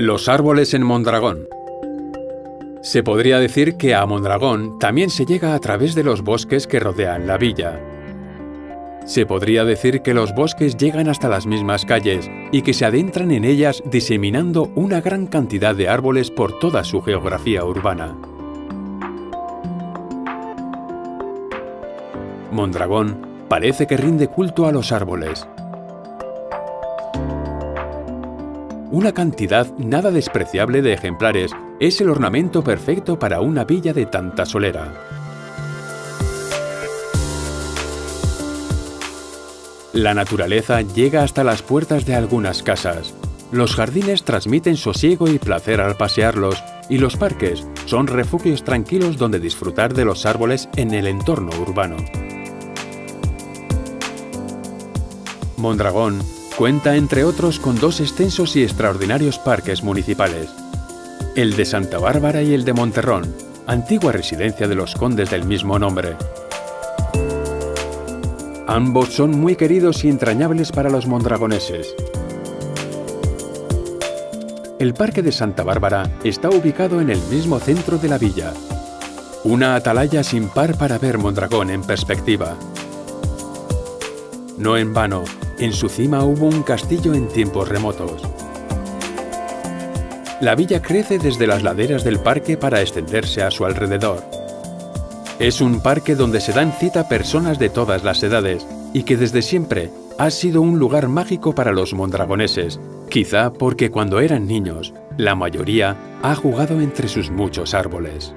Los árboles en Mondragón. Se podría decir que a Mondragón también se llega a través de los bosques que rodean la villa. Se podría decir que los bosques llegan hasta las mismas calles y que se adentran en ellas diseminando una gran cantidad de árboles por toda su geografía urbana. Mondragón parece que rinde culto a los árboles. Una cantidad nada despreciable de ejemplares es el ornamento perfecto para una villa de tanta solera. La naturaleza llega hasta las puertas de algunas casas. Los jardines transmiten sosiego y placer al pasearlos, y los parques son refugios tranquilos donde disfrutar de los árboles en el entorno urbano. Mondragón cuenta entre otros con dos extensos y extraordinarios parques municipales, el de Santa Bárbara y el de Monterrón, antigua residencia de los condes del mismo nombre. Ambos son muy queridos y entrañables para los mondragoneses. El Parque de Santa Bárbara está ubicado en el mismo centro de la villa. Una atalaya sin par para ver Mondragón en perspectiva. No en vano, en su cima hubo un castillo en tiempos remotos. La villa crece desde las laderas del parque para extenderse a su alrededor. Es un parque donde se dan cita personas de todas las edades y que desde siempre ha sido un lugar mágico para los mondragoneses, quizá porque cuando eran niños, la mayoría ha jugado entre sus muchos árboles.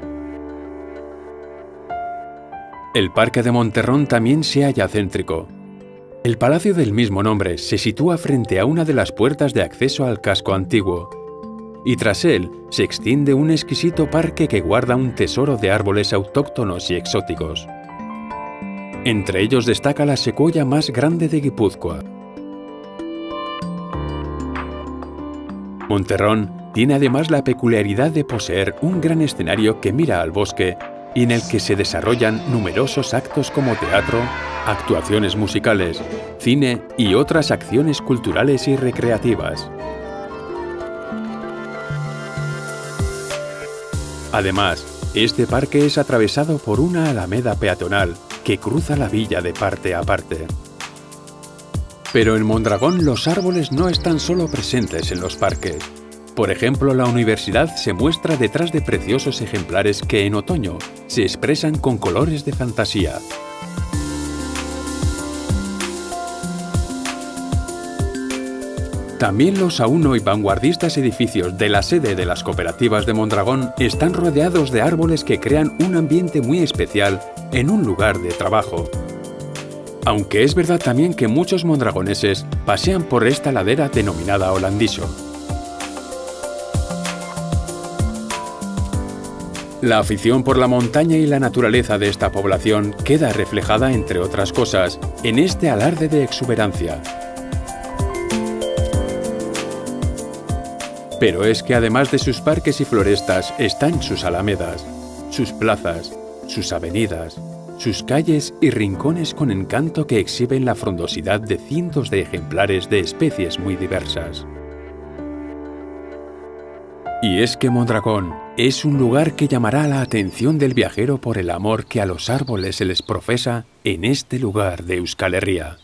El parque de Monterrón también se halla céntrico, el palacio del mismo nombre se sitúa frente a una de las puertas de acceso al casco antiguo, y tras él se extiende un exquisito parque que guarda un tesoro de árboles autóctonos y exóticos. Entre ellos destaca la secuoya más grande de Guipúzcoa. Monterrón tiene además la peculiaridad de poseer un gran escenario que mira al bosque y en el que se desarrollan numerosos actos como teatro, actuaciones musicales, cine y otras acciones culturales y recreativas. Además, este parque es atravesado por una alameda peatonal que cruza la villa de parte a parte. Pero en Mondragón los árboles no están solo presentes en los parques. Por ejemplo, la universidad se muestra detrás de preciosos ejemplares que en otoño se expresan con colores de fantasía. También los aún hoy vanguardistas edificios de la sede de las cooperativas de Mondragón están rodeados de árboles que crean un ambiente muy especial en un lugar de trabajo. Aunque es verdad también que muchos mondragoneses pasean por esta ladera denominada Holandiso. La afición por la montaña y la naturaleza de esta población queda reflejada, entre otras cosas, en este alarde de exuberancia, Pero es que además de sus parques y florestas están sus alamedas, sus plazas, sus avenidas, sus calles y rincones con encanto que exhiben la frondosidad de cientos de ejemplares de especies muy diversas. Y es que Mondragón es un lugar que llamará la atención del viajero por el amor que a los árboles se les profesa en este lugar de Euskal Herria.